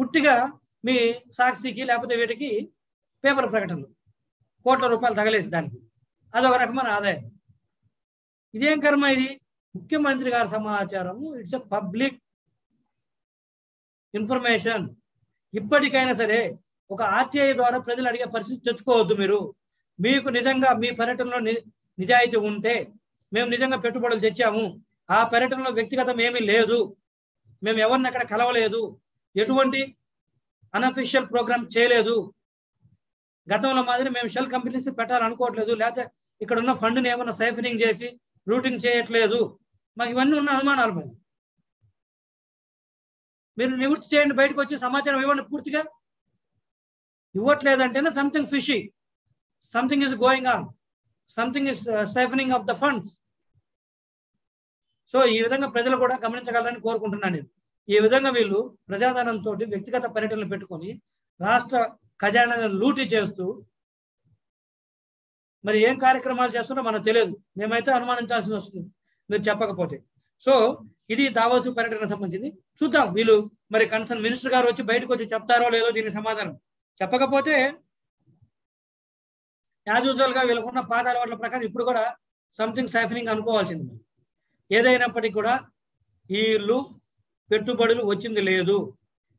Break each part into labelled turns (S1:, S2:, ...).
S1: పుట్టిగా మీ సాక్షికి లేకపోతే వీటికి పేపర్ ప్రకటనలు. కోట్ల రూపాయలు తగలేసి దానికి. అదొక రకమైన ఆదాయం. ఇదేం కర్మ ఇది? ముఖ్యమంత్రి గారి సమాచారం ఇట్స్ ఎ పబ్లిక్ ఇన్ఫర్మేషన్. ఇప్పటికైనా సరే ఒక ఆర్టీఐ ద్వారా ప్రజలు అడిగే పరిస్థితి తెచ్చుకోవద్దు మీరు. మీకు నిజంగా మీ పర్యటనలో ని- నిజాయితీ ఉంటే మేము నిజంగా పెట్టుబడులు తెచ్చాము. ఆ పర్యటనలో వ్యక్తిగతం ఏమీ లేదు. మేము ఎవరిని అక్కడ కలవలేదు. ఎటువంటి అనఫిషియల్ ప్రోగ్రామ్ చేయలేదు. గతంలో మాదిరి మేము షెల్ కంపెనీస్ పెట్టాలనుకోవట్లేదు. లేకపోతే ఇక్కడ ఉన్న ఫండ్ని ఏమన్నా సైఫనింగ్ చేసి రూటింగ్ చేయట్లేదు. మాకు ఇవన్నీ ఉన్న అనుమానాలు మరి. మీరు నివృత్తి చేయండి బయటకు వచ్చి సమాచారం ఇవ్వండి పూర్తిగా. ఇవ్వట్లేదంటేనే something fishy something is going on something is siphoning off the funds so ఈ విధంగా ప్రజలు కూడా గమనించగలరని కోరుకుంటున్నాను నేను. ఈ విధంగా వీళ్ళు ప్రజాధనంతో వ్యక్తిగత పర్యటనలు పెట్టుకొని రాష్ట్ర ఖజానాను లూటీ చేస్తూ మరి ఏం కార్యక్రమాలు చేస్తున్నారో మనకు తెలియదు. మేమైతే అనుమానించాల్సి వస్తుంది. మీరు చెప్పకపోతే. సో ఇది దావోసు పర్యటన సంబంధించింది. చూద్దాం వీళ్ళు మరి కన్సర్న్ మినిస్టర్ గారు వచ్చి బయటకు వచ్చి చెప్తారో లేదో దీనికి సమాధానం. చెప్పకపోతే యాజ్ యూజువల్గా వీళ్ళకున్న పాత అలవాట్ల ప్రకారం ఇప్పుడు కూడా సంథింగ్ సైఫనింగ్ అనుకోవాల్సింది. ఏదైనప్పటికీ కూడా వీళ్ళు పెట్టుబడులు వచ్చింది లేదు.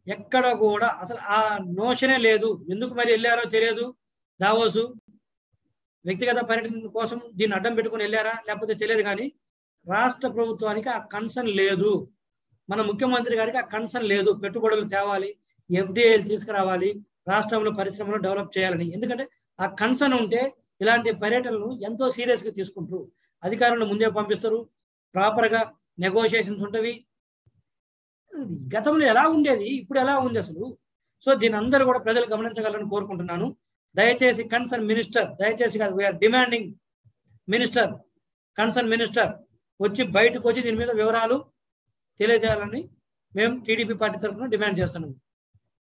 S1: ఎక్కడ కూడా అసలు ఆ నోషనే లేదు. ఎందుకు మరి వెళ్ళారో తెలియదు. దావోసు వ్యక్తిగత పర్యటన కోసం దీన్ని అడ్డం పెట్టుకుని వెళ్ళారా? లేకపోతే తెలియదు కానీ రాష్ట్ర ప్రభుత్వానికి ఆ కన్సర్న్ లేదు. మన ముఖ్యమంత్రి గారికి ఆ కన్సర్న్ లేదు. పెట్టుబడులు తేవాలి. ఎఫ్డిఐలు తీసుకురావాలి. రాష్ట్రంలో పరిశ్రమలు డెవలప్ చేయాలని. ఎందుకంటే ఆ కన్సర్న్ ఉంటే ఇలాంటి పర్యటనలు ఎంతో సీరియస్గా తీసుకుంటారు. అధికారులను ముందే పంపిస్తారు. ప్రాపర్గా నెగోషియేషన్స్ ఉంటవి. గతంలో ఎలా ఉండేది ఇప్పుడు ఎలా ఉంది అసలు? సో దీని అందరూ కూడా ప్రజలు గమనించగలరని కోరుకుంటున్నాను. దయచేసి కన్సర్న్ మినిస్టర్ దయచేసి కాదు we are demanding minister concern minister వచ్చి బయటకు వచ్చి దీని మీద వివరాలు తెలియజేయాలని మేము టీడీపీ పార్టీ తరఫున డిమాండ్ చేస్తున్నాము